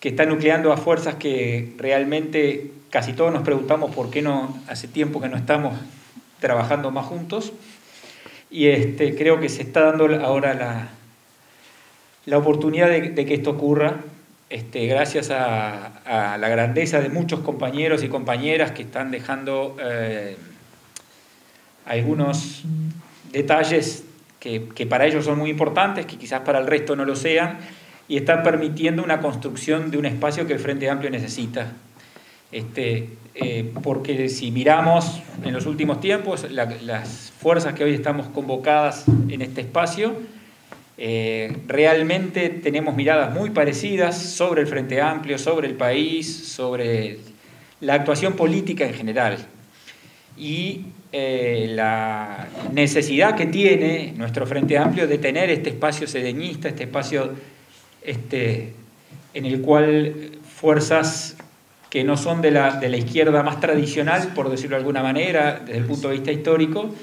que está nucleando a fuerzas que realmente casi todos nos preguntamos por qué no hace tiempo que no estamos trabajando más juntos. Y este, creo que se está dando ahora la, la oportunidad de, que esto ocurra, este, gracias a, la grandeza de muchos compañeros y compañeras que están dejando eh, algunos detalles que, para ellos son muy importantes, que quizás para el resto no lo sean, y están permitiendo una construcción de un espacio que el Frente Amplio necesita. Este, eh, porque si miramos en los últimos tiempos, las fuerzas que hoy estamos convocadas en este espacio, eh, realmente tenemos miradas muy parecidas sobre el Frente Amplio, sobre el país, sobre la actuación política en general. Y eh, la necesidad que tiene nuestro Frente Amplio de tener este espacio sedeñista, este espacio este, en el cual fuerzas que no son de la, de la izquierda más tradicional, por decirlo de alguna manera, desde el punto de vista histórico,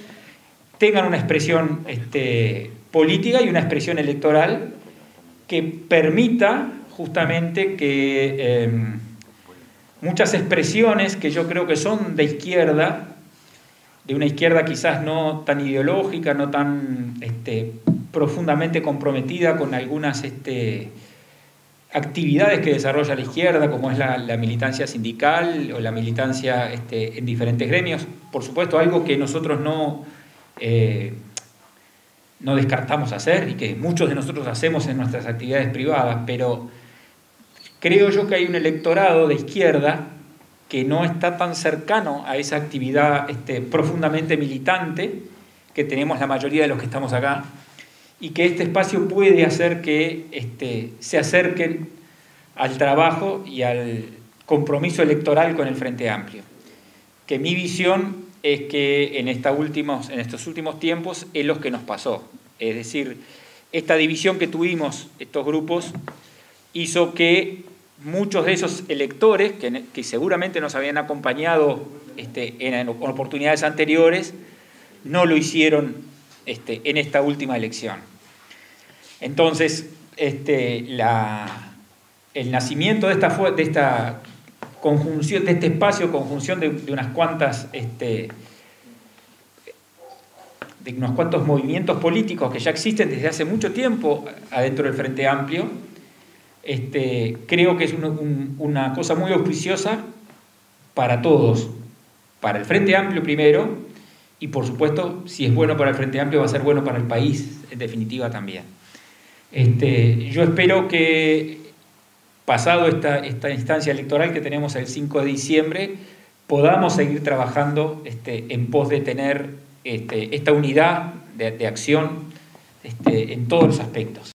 tengan una expresión este, política y una expresión electoral que permita justamente que em, muchas expresiones que yo creo que son de izquierda, de una izquierda quizás no tan ideológica, no tan este, profundamente comprometida con algunas este, actividades que desarrolla la izquierda, como es la, militancia sindical o la militancia este, en diferentes gremios. Por supuesto, algo que nosotros no... Eh, no descartamos hacer y que muchos de nosotros hacemos en nuestras actividades privadas, pero creo yo que hay un electorado de izquierda que no está tan cercano a esa actividad este, profundamente militante que tenemos la mayoría de los que estamos acá y que este espacio puede hacer que este, se acerquen al trabajo y al compromiso electoral con el Frente Amplio. Que mi visión es que en, últimos, en estos últimos tiempos es lo que nos pasó. Es decir, esta división que tuvimos, estos grupos, hizo que muchos de esos electores, que, seguramente nos habían acompañado este, en, oportunidades anteriores, no lo hicieron este, en esta última elección. Entonces, este, el nacimiento de esta, de esta conjunción de este espacio, conjunción de, unas cuantas, este, de unos cuantos movimientos políticos que ya existen desde hace mucho tiempo adentro del Frente Amplio, creo que es una cosa muy auspiciosa para todos, para el Frente Amplio primero, y por supuesto, si es bueno para el Frente Amplio, va a ser bueno para el país, en definitiva también. Este, yo espero que pasado esta, esta instancia electoral que tenemos el 5 de diciembre, podamos seguir trabajando este, en pos de tener este, esta unidad de, acción este, en todos los aspectos.